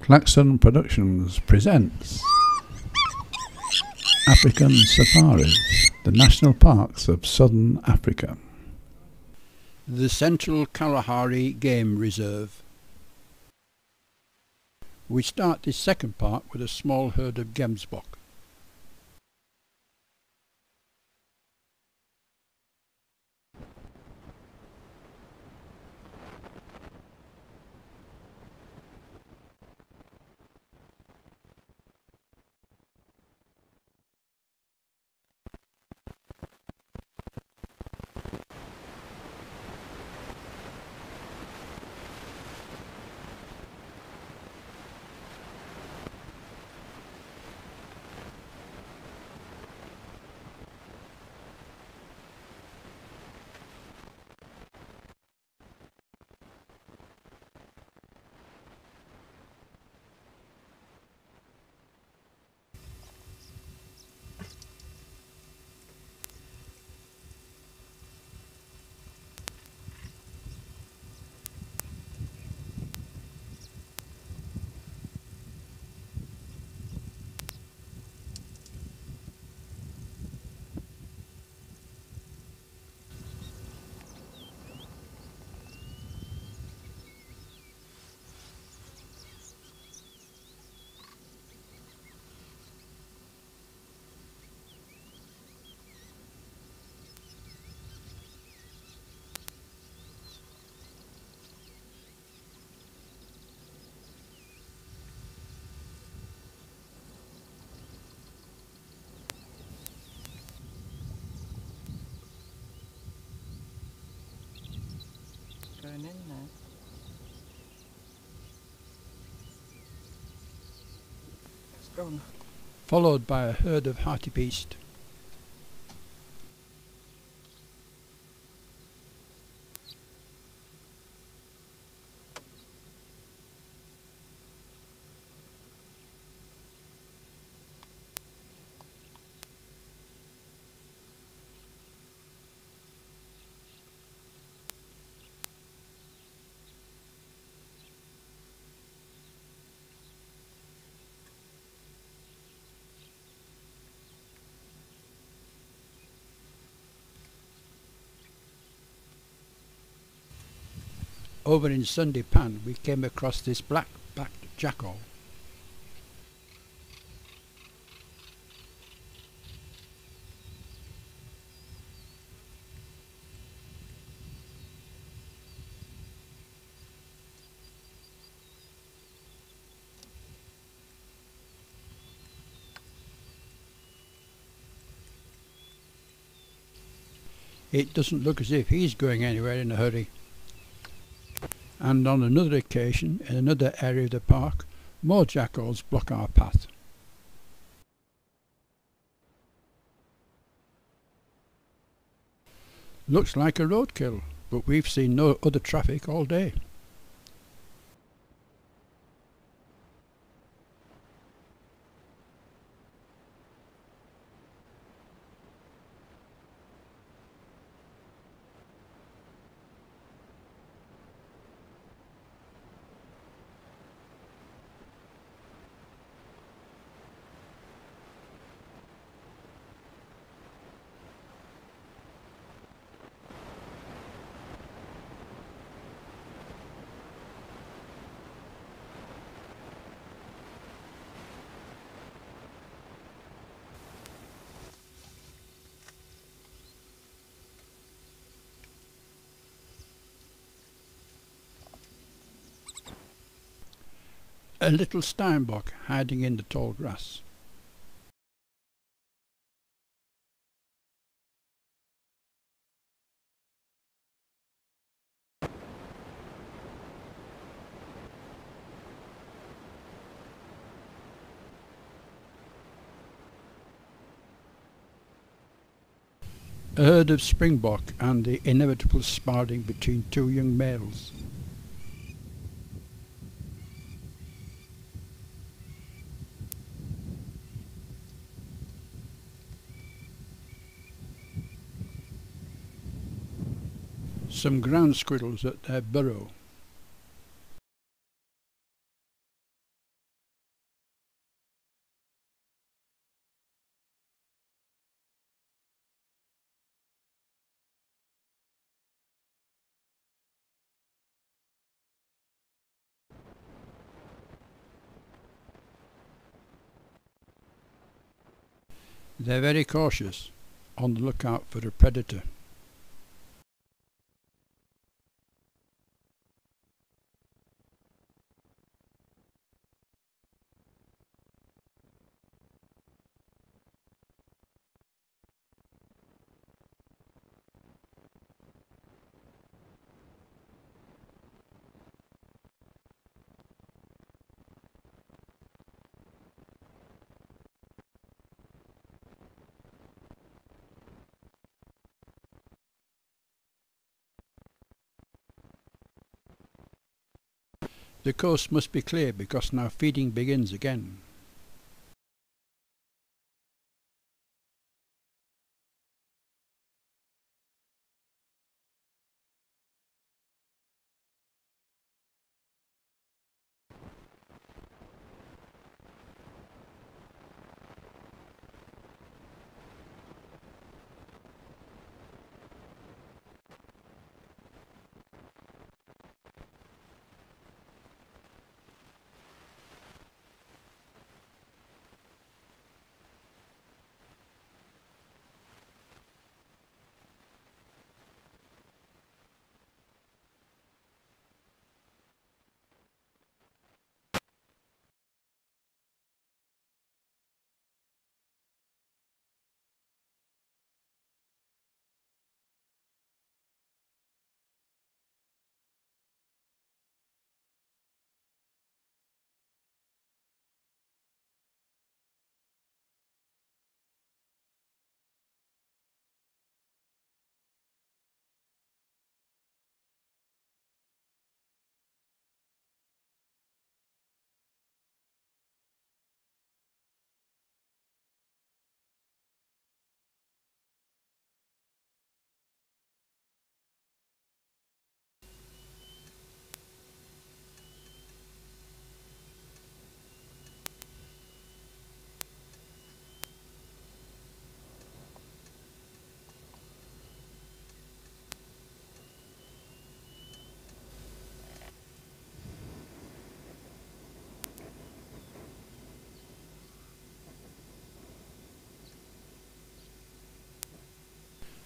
Klaxon Productions presents African Safaris, the national parks of southern Africa. The Central Kalahari Game Reserve. We start this second part with a small herd of gemsbok. It's gone. followed by a herd of hartebeest. Over in Sunday Pan we came across this black-backed jackal. It doesn't look as if he's going anywhere in a hurry. And on another occasion, in another area of the park, more jackals block our path. Looks like a roadkill, but we've seen no other traffic all day. A little steinbok hiding in the tall grass. A herd of springbok and the inevitable sparring between two young males. some ground squirrels at their burrow. They're very cautious, on the lookout for a predator. The coast must be clear because now feeding begins again.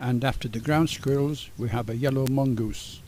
And after the ground squirrels we have a yellow mongoose.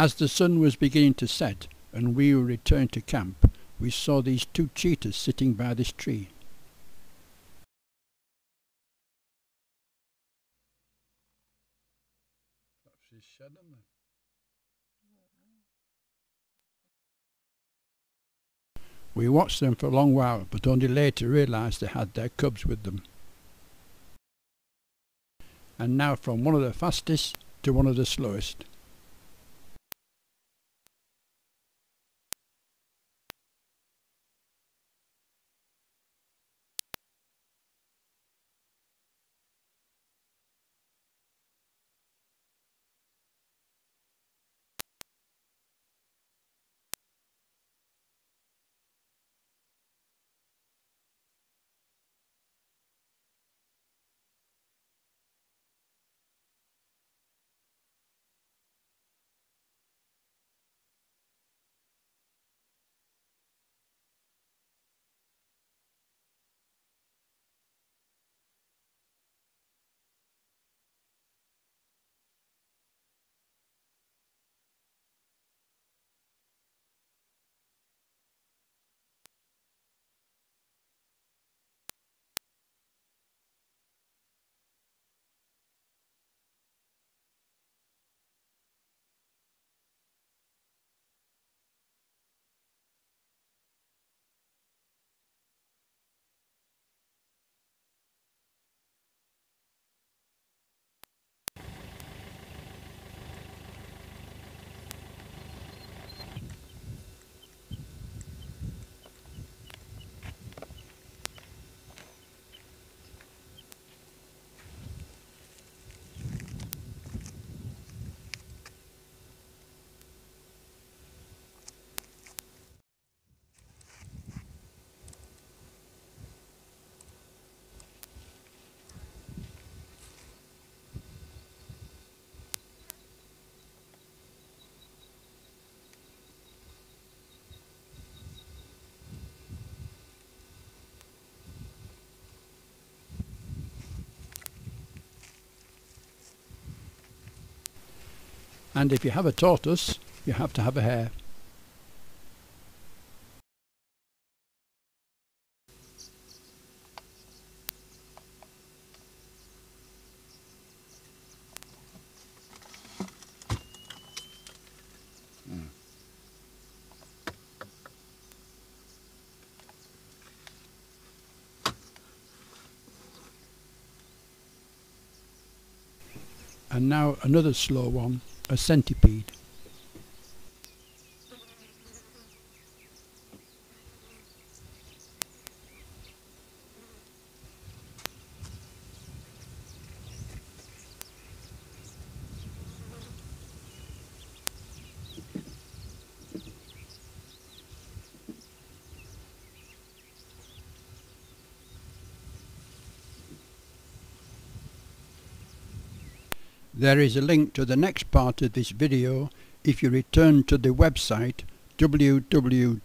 As the sun was beginning to set and we were returned to camp, we saw these two cheetahs sitting by this tree. We watched them for a long while, but only later realised they had their cubs with them. And now from one of the fastest to one of the slowest. And if you have a tortoise, you have to have a hare. And now another slow one a centipede. There is a link to the next part of this video if you return to the website www.clack.dk.